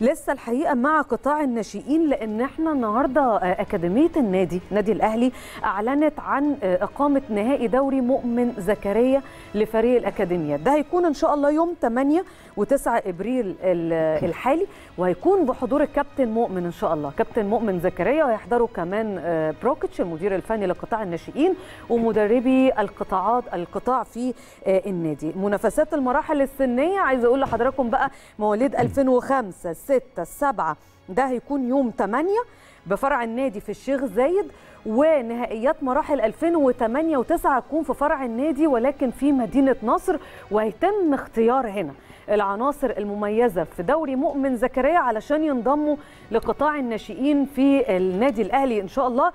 لسه الحقيقة مع قطاع الناشئين لأن إحنا النهارده أكاديمية النادي نادي الأهلي أعلنت عن إقامة نهائي دوري مؤمن زكريا لفريق الاكاديميات ده هيكون إن شاء الله يوم 8 و9 إبريل الحالي وهيكون بحضور الكابتن مؤمن إن شاء الله. كابتن مؤمن زكريا ويحضره كمان بروكيتش المدير الفني لقطاع الناشئين ومدربي القطاعات القطاع في النادي. منافسات المراحل السنية عايزه أقول لحضراتكم بقى مواليد 2005 6 7 ده هيكون يوم 8 بفرع النادي في الشيخ زايد ونهائيات مراحل 2008 و9 هتكون في فرع النادي ولكن في مدينة نصر وهيتم اختيار هنا العناصر المميزة في دوري مؤمن زكريا علشان ينضموا لقطاع الناشئين في النادي الأهلي إن شاء الله.